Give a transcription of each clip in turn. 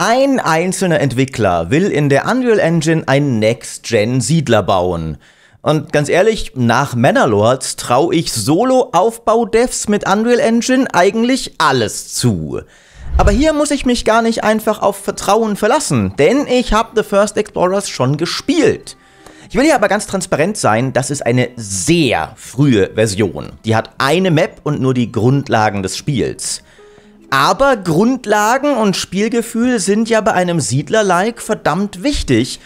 Ein einzelner Entwickler will in der Unreal Engine ein Next-Gen-Siedler bauen. Und ganz ehrlich, nach Manorlords traue ich Solo-Aufbau-Devs mit Unreal Engine eigentlich alles zu. Aber hier muss ich mich gar nicht einfach auf Vertrauen verlassen, denn ich habe The First Explorers schon gespielt. Ich will hier aber ganz transparent sein, das ist eine sehr frühe Version. Die hat eine Map und nur die Grundlagen des Spiels. Aber Grundlagen und Spielgefühl sind ja bei einem Siedler-like verdammt wichtig.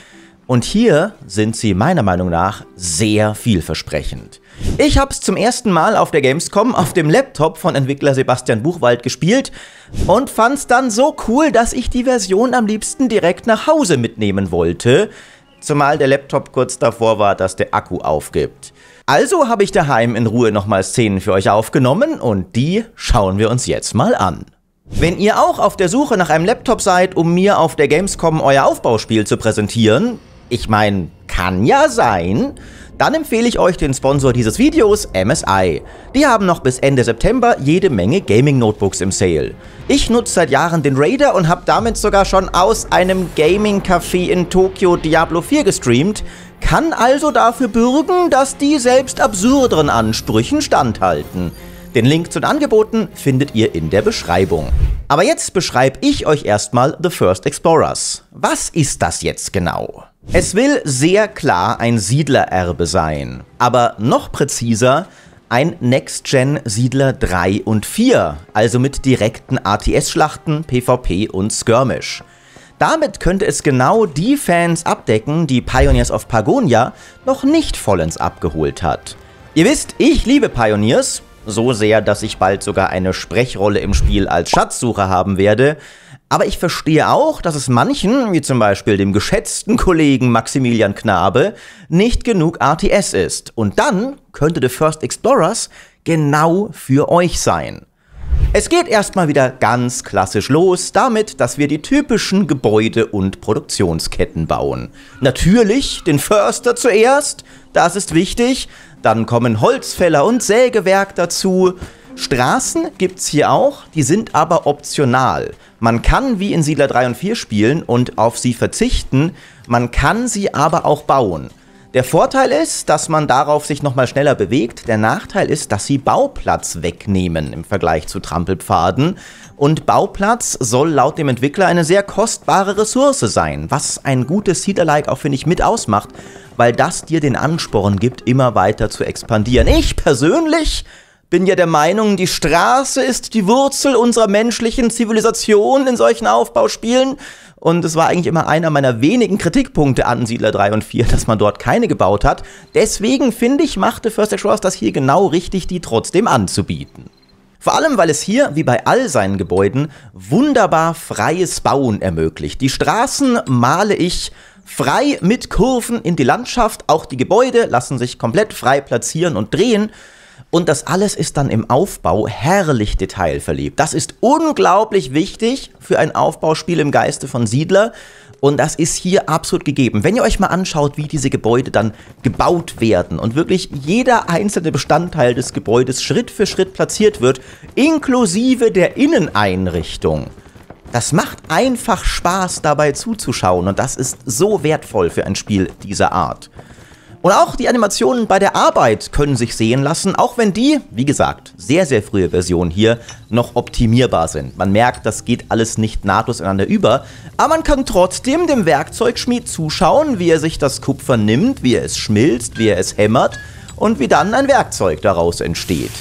Und hier sind sie meiner Meinung nach sehr vielversprechend. Ich habe es zum ersten Mal auf der Gamescom auf dem Laptop von Entwickler Sebastian Buchwald gespielt und fand es dann so cool, dass ich die Version am liebsten direkt nach Hause mitnehmen wollte, zumal der Laptop kurz davor war, dass der Akku aufgibt. Also habe ich daheim in Ruhe nochmal Szenen für euch aufgenommen und die schauen wir uns jetzt mal an. Wenn ihr auch auf der Suche nach einem Laptop seid, um mir auf der Gamescom euer Aufbauspiel zu präsentieren, ich meine, kann ja sein, dann empfehle ich euch den Sponsor dieses Videos, MSI. Die haben noch bis Ende September jede Menge Gaming-Notebooks im Sale. Ich nutze seit Jahren den Raider und habe damit sogar schon aus einem Gaming-Café in Tokio Diablo 4 gestreamt, kann also dafür bürgen, dass die selbst absurderen Ansprüchen standhalten. Den Link zu den Angeboten findet ihr in der Beschreibung. Aber jetzt beschreibe ich euch erstmal The First Explorers. Was ist das jetzt genau? Es will sehr klar ein Siedlererbe sein, aber noch präziser ein Next-Gen Siedler 3 und 4, also mit direkten ATS-Schlachten, PvP und Skirmish. Damit könnte es genau die Fans abdecken, die Pioneers of Pagonia noch nicht vollends abgeholt hat. Ihr wisst, ich liebe Pioneers, so sehr, dass ich bald sogar eine Sprechrolle im Spiel als Schatzsucher haben werde. Aber ich verstehe auch, dass es manchen, wie zum Beispiel dem geschätzten Kollegen Maximilian Knabe, nicht genug RTS ist. Und dann könnte The First Explorers genau für euch sein. Es geht erstmal wieder ganz klassisch los, damit, dass wir die typischen Gebäude und Produktionsketten bauen. Natürlich den Förster zuerst, das ist wichtig, dann kommen Holzfäller und Sägewerk dazu. Straßen gibt's hier auch, die sind aber optional. Man kann wie in Siedler 3 und 4 spielen und auf sie verzichten, man kann sie aber auch bauen. Der Vorteil ist, dass man darauf sich nochmal schneller bewegt. Der Nachteil ist, dass sie Bauplatz wegnehmen im Vergleich zu Trampelpfaden. Und Bauplatz soll laut dem Entwickler eine sehr kostbare Ressource sein, was ein gutes Seeder-like auch, finde ich, mit ausmacht, weil das dir den Ansporn gibt, immer weiter zu expandieren. Ich persönlich bin ja der Meinung, die Straße ist die Wurzel unserer menschlichen Zivilisation in solchen Aufbauspielen. Und es war eigentlich immer einer meiner wenigen Kritikpunkte an Siedler 3 und 4, dass man dort keine gebaut hat. Deswegen finde ich, machte First Explorers das hier genau richtig, die trotzdem anzubieten. Vor allem, weil es hier, wie bei all seinen Gebäuden, wunderbar freies Bauen ermöglicht. Die Straßen male ich frei mit Kurven in die Landschaft, auch die Gebäude lassen sich komplett frei platzieren und drehen. Und das alles ist dann im Aufbau herrlich detailverliebt. Das ist unglaublich wichtig für ein Aufbauspiel im Geiste von Siedler. Und das ist hier absolut gegeben. Wenn ihr euch mal anschaut, wie diese Gebäude dann gebaut werden und wirklich jeder einzelne Bestandteil des Gebäudes Schritt für Schritt platziert wird, inklusive der Inneneinrichtung. Das macht einfach Spaß dabei zuzuschauen und das ist so wertvoll für ein Spiel dieser Art. Und auch die Animationen bei der Arbeit können sich sehen lassen, auch wenn die, wie gesagt, sehr, sehr frühe Versionen hier noch optimierbar sind. Man merkt, das geht alles nicht nahtlos ineinander über, aber man kann trotzdem dem Werkzeugschmied zuschauen, wie er sich das Kupfer nimmt, wie er es schmilzt, wie er es hämmert und wie dann ein Werkzeug daraus entsteht.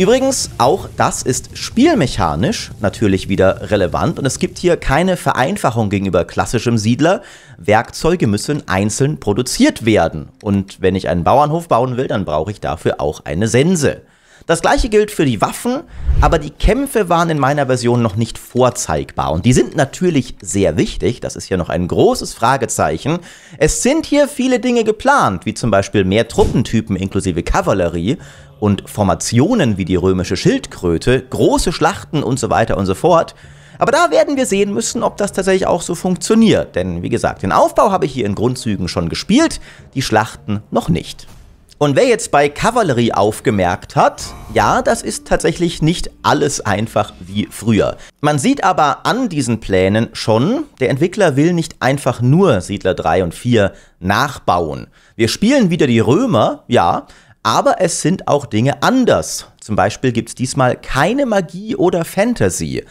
Übrigens, auch das ist spielmechanisch natürlich wieder relevant und es gibt hier keine Vereinfachung gegenüber klassischem Siedler. Werkzeuge müssen einzeln produziert werden und wenn ich einen Bauernhof bauen will, dann brauche ich dafür auch eine Sense. Das gleiche gilt für die Waffen, aber die Kämpfe waren in meiner Version noch nicht vorzeigbar. Und die sind natürlich sehr wichtig, das ist hier noch ein großes Fragezeichen. Es sind hier viele Dinge geplant, wie zum Beispiel mehr Truppentypen inklusive Kavallerie und Formationen wie die römische Schildkröte, große Schlachten und so weiter und so fort. Aber da werden wir sehen müssen, ob das tatsächlich auch so funktioniert. Denn wie gesagt, den Aufbau habe ich hier in Grundzügen schon gespielt, die Schlachten noch nicht. Und wer jetzt bei Kavallerie aufgemerkt hat, ja, das ist tatsächlich nicht alles einfach wie früher. Man sieht aber an diesen Plänen schon, der Entwickler will nicht einfach nur Siedler 3 und 4 nachbauen. Wir spielen wieder die Römer, ja, aber es sind auch Dinge anders. Zum Beispiel gibt es diesmal keine Magie oder Fantasy.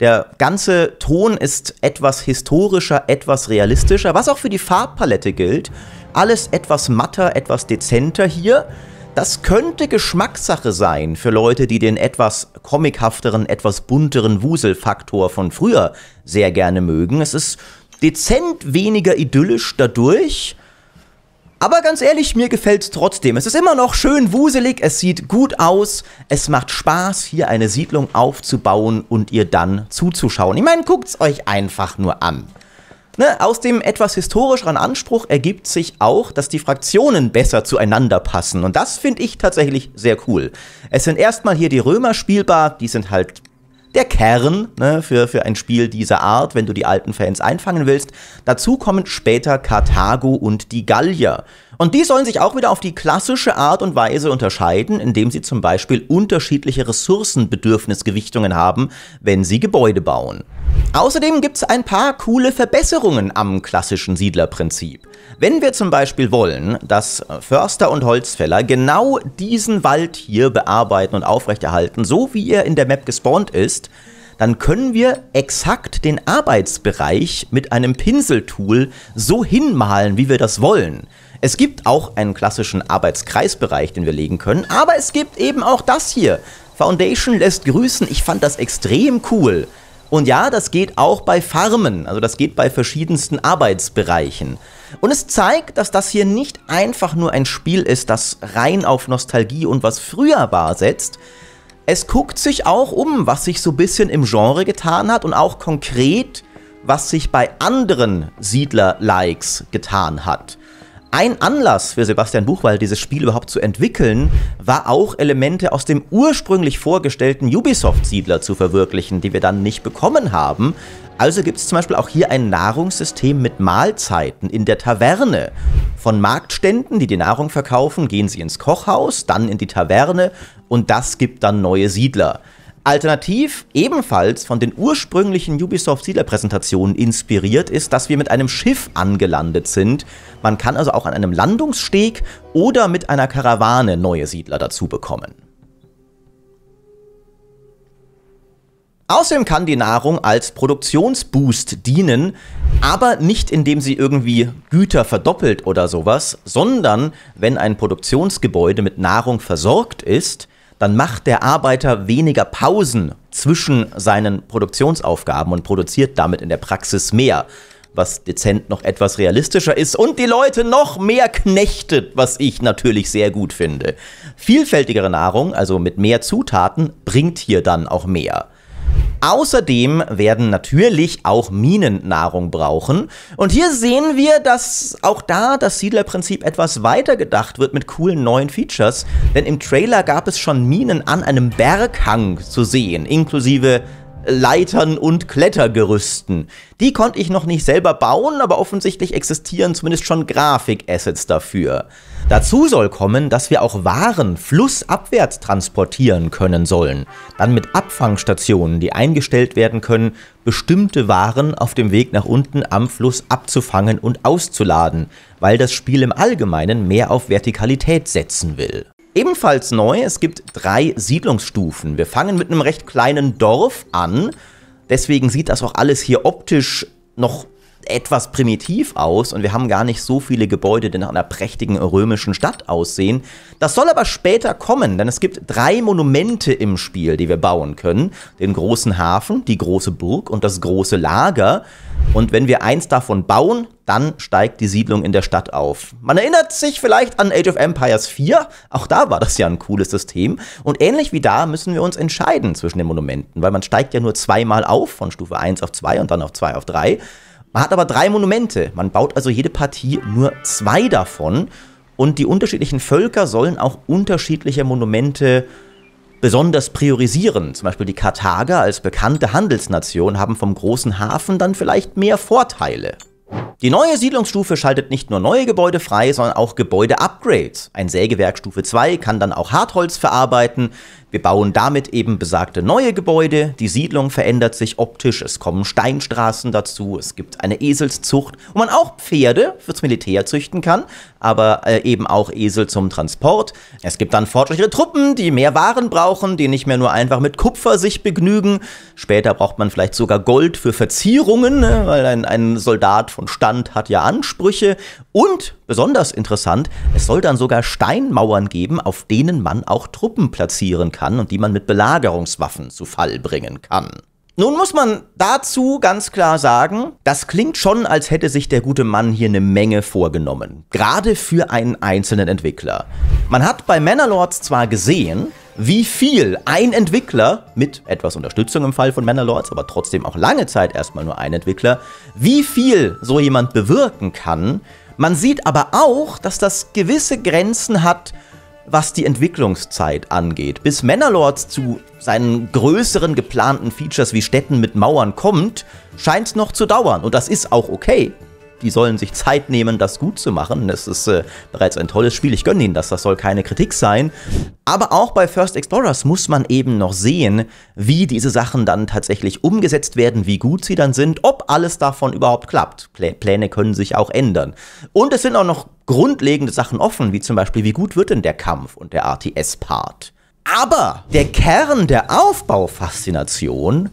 Der ganze Ton ist etwas historischer, etwas realistischer, was auch für die Farbpalette gilt. Alles etwas matter, etwas dezenter hier. Das könnte Geschmackssache sein für Leute, die den etwas comichafteren, etwas bunteren Wuselfaktor von früher sehr gerne mögen. Es ist dezent weniger idyllisch dadurch, aber ganz ehrlich, mir gefällt es trotzdem. Es ist immer noch schön wuselig, es sieht gut aus, es macht Spaß, hier eine Siedlung aufzubauen und ihr dann zuzuschauen. Ich meine, guckt es euch einfach nur an. Ne, aus dem etwas historischeren Anspruch ergibt sich auch, dass die Fraktionen besser zueinander passen. Und das finde ich tatsächlich sehr cool. Es sind erstmal hier die Römer spielbar, die sind halt der Kern ne, für, für ein Spiel dieser Art, wenn du die alten Fans einfangen willst. Dazu kommen später Karthago und die Gallier. Und die sollen sich auch wieder auf die klassische Art und Weise unterscheiden, indem sie zum Beispiel unterschiedliche Ressourcenbedürfnisgewichtungen haben, wenn sie Gebäude bauen. Außerdem gibt es ein paar coole Verbesserungen am klassischen Siedlerprinzip. Wenn wir zum Beispiel wollen, dass Förster und Holzfäller genau diesen Wald hier bearbeiten und aufrechterhalten, so wie er in der Map gespawnt ist, dann können wir exakt den Arbeitsbereich mit einem Pinseltool so hinmalen, wie wir das wollen. Es gibt auch einen klassischen Arbeitskreisbereich, den wir legen können, aber es gibt eben auch das hier. Foundation lässt grüßen, ich fand das extrem cool. Und ja, das geht auch bei Farmen, also das geht bei verschiedensten Arbeitsbereichen. Und es zeigt, dass das hier nicht einfach nur ein Spiel ist, das rein auf Nostalgie und was früher war setzt. Es guckt sich auch um, was sich so ein bisschen im Genre getan hat und auch konkret, was sich bei anderen Siedler-Likes getan hat. Ein Anlass für Sebastian Buchwald, dieses Spiel überhaupt zu entwickeln, war auch Elemente aus dem ursprünglich vorgestellten Ubisoft-Siedler zu verwirklichen, die wir dann nicht bekommen haben. Also gibt es zum Beispiel auch hier ein Nahrungssystem mit Mahlzeiten in der Taverne. Von Marktständen, die die Nahrung verkaufen, gehen sie ins Kochhaus, dann in die Taverne und das gibt dann neue Siedler. Alternativ, ebenfalls von den ursprünglichen Ubisoft-Siedler-Präsentationen inspiriert, ist, dass wir mit einem Schiff angelandet sind. Man kann also auch an einem Landungssteg oder mit einer Karawane neue Siedler dazu bekommen. Außerdem kann die Nahrung als Produktionsboost dienen, aber nicht indem sie irgendwie Güter verdoppelt oder sowas, sondern wenn ein Produktionsgebäude mit Nahrung versorgt ist, dann macht der Arbeiter weniger Pausen zwischen seinen Produktionsaufgaben und produziert damit in der Praxis mehr, was dezent noch etwas realistischer ist und die Leute noch mehr knechtet, was ich natürlich sehr gut finde. Vielfältigere Nahrung, also mit mehr Zutaten, bringt hier dann auch mehr. Außerdem werden natürlich auch Minen Nahrung brauchen. Und hier sehen wir, dass auch da das Siedlerprinzip etwas weiter gedacht wird mit coolen neuen Features. Denn im Trailer gab es schon Minen an einem Berghang zu sehen, inklusive Leitern und Klettergerüsten. Die konnte ich noch nicht selber bauen, aber offensichtlich existieren zumindest schon Grafikassets dafür. Dazu soll kommen, dass wir auch Waren flussabwärts transportieren können sollen. Dann mit Abfangstationen, die eingestellt werden können, bestimmte Waren auf dem Weg nach unten am Fluss abzufangen und auszuladen, weil das Spiel im Allgemeinen mehr auf Vertikalität setzen will. Ebenfalls neu, es gibt drei Siedlungsstufen. Wir fangen mit einem recht kleinen Dorf an. Deswegen sieht das auch alles hier optisch noch etwas primitiv aus und wir haben gar nicht so viele Gebäude, die nach einer prächtigen römischen Stadt aussehen. Das soll aber später kommen, denn es gibt drei Monumente im Spiel, die wir bauen können. Den großen Hafen, die große Burg und das große Lager. Und wenn wir eins davon bauen, dann steigt die Siedlung in der Stadt auf. Man erinnert sich vielleicht an Age of Empires 4, auch da war das ja ein cooles System. Und ähnlich wie da müssen wir uns entscheiden zwischen den Monumenten, weil man steigt ja nur zweimal auf, von Stufe 1 auf 2 und dann auf 2 auf 3. Man hat aber drei Monumente. Man baut also jede Partie nur zwei davon. Und die unterschiedlichen Völker sollen auch unterschiedliche Monumente besonders priorisieren. Zum Beispiel die Karthager als bekannte Handelsnation haben vom großen Hafen dann vielleicht mehr Vorteile. Die neue Siedlungsstufe schaltet nicht nur neue Gebäude frei, sondern auch Gebäude-Upgrades. Ein Sägewerk Stufe 2 kann dann auch Hartholz verarbeiten. Wir bauen damit eben besagte neue Gebäude. Die Siedlung verändert sich optisch. Es kommen Steinstraßen dazu. Es gibt eine Eselszucht, wo man auch Pferde fürs Militär züchten kann, aber äh, eben auch Esel zum Transport. Es gibt dann fortschrittliche Truppen, die mehr Waren brauchen, die nicht mehr nur einfach mit Kupfer sich begnügen. Später braucht man vielleicht sogar Gold für Verzierungen, ne? weil ein, ein Soldat von Stand hat ja Ansprüche. Und besonders interessant, es soll dann sogar Steinmauern geben, auf denen man auch Truppen platzieren kann kann und die man mit Belagerungswaffen zu Fall bringen kann. Nun muss man dazu ganz klar sagen, das klingt schon, als hätte sich der gute Mann hier eine Menge vorgenommen. Gerade für einen einzelnen Entwickler. Man hat bei Manorlords zwar gesehen, wie viel ein Entwickler, mit etwas Unterstützung im Fall von Manorlords, aber trotzdem auch lange Zeit erstmal nur ein Entwickler, wie viel so jemand bewirken kann. Man sieht aber auch, dass das gewisse Grenzen hat, was die Entwicklungszeit angeht. Bis Manalords zu seinen größeren geplanten Features wie Städten mit Mauern kommt, scheint es noch zu dauern. Und das ist auch okay die sollen sich Zeit nehmen, das gut zu machen. Es ist äh, bereits ein tolles Spiel. Ich gönne ihnen das. Das soll keine Kritik sein. Aber auch bei First Explorers muss man eben noch sehen, wie diese Sachen dann tatsächlich umgesetzt werden, wie gut sie dann sind, ob alles davon überhaupt klappt. Pläne können sich auch ändern. Und es sind auch noch grundlegende Sachen offen, wie zum Beispiel, wie gut wird denn der Kampf und der RTS-Part. Aber der Kern der Aufbaufaszination,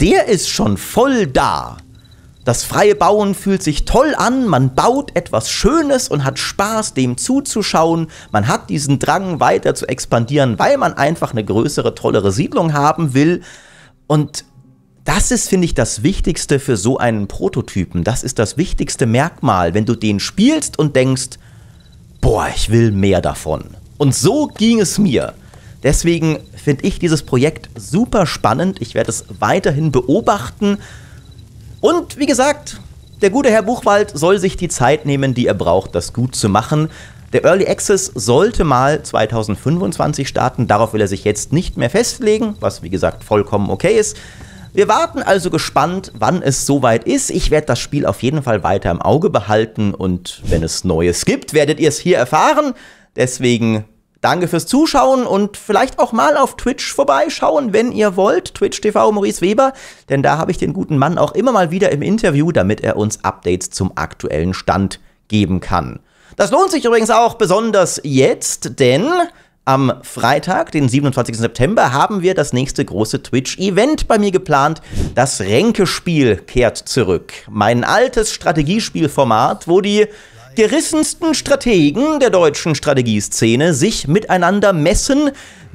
der ist schon voll da. Das freie Bauen fühlt sich toll an, man baut etwas Schönes und hat Spaß, dem zuzuschauen. Man hat diesen Drang weiter zu expandieren, weil man einfach eine größere, tollere Siedlung haben will. Und das ist, finde ich, das Wichtigste für so einen Prototypen. Das ist das wichtigste Merkmal, wenn du den spielst und denkst, boah, ich will mehr davon. Und so ging es mir. Deswegen finde ich dieses Projekt super spannend. Ich werde es weiterhin beobachten und wie gesagt, der gute Herr Buchwald soll sich die Zeit nehmen, die er braucht, das gut zu machen. Der Early Access sollte mal 2025 starten, darauf will er sich jetzt nicht mehr festlegen, was wie gesagt vollkommen okay ist. Wir warten also gespannt, wann es soweit ist. Ich werde das Spiel auf jeden Fall weiter im Auge behalten und wenn es Neues gibt, werdet ihr es hier erfahren. Deswegen Danke fürs Zuschauen und vielleicht auch mal auf Twitch vorbeischauen, wenn ihr wollt. Twitch TV Maurice Weber, denn da habe ich den guten Mann auch immer mal wieder im Interview, damit er uns Updates zum aktuellen Stand geben kann. Das lohnt sich übrigens auch besonders jetzt, denn am Freitag, den 27. September, haben wir das nächste große Twitch-Event bei mir geplant. Das Ränkespiel kehrt zurück. Mein altes Strategiespielformat, wo die gerissensten Strategen der deutschen Strategieszene sich miteinander messen.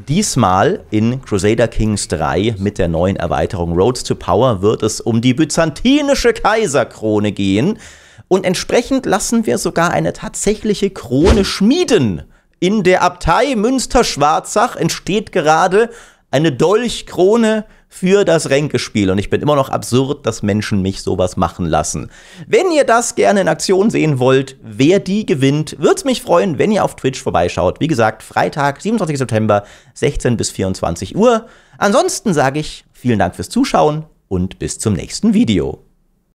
Diesmal in Crusader Kings 3 mit der neuen Erweiterung Roads to Power wird es um die byzantinische Kaiserkrone gehen. Und entsprechend lassen wir sogar eine tatsächliche Krone schmieden. In der Abtei Münster-Schwarzach entsteht gerade eine Dolchkrone für das Ränkespiel. Und ich bin immer noch absurd, dass Menschen mich sowas machen lassen. Wenn ihr das gerne in Aktion sehen wollt, wer die gewinnt, würde es mich freuen, wenn ihr auf Twitch vorbeischaut. Wie gesagt, Freitag, 27. September, 16 bis 24 Uhr. Ansonsten sage ich vielen Dank fürs Zuschauen und bis zum nächsten Video.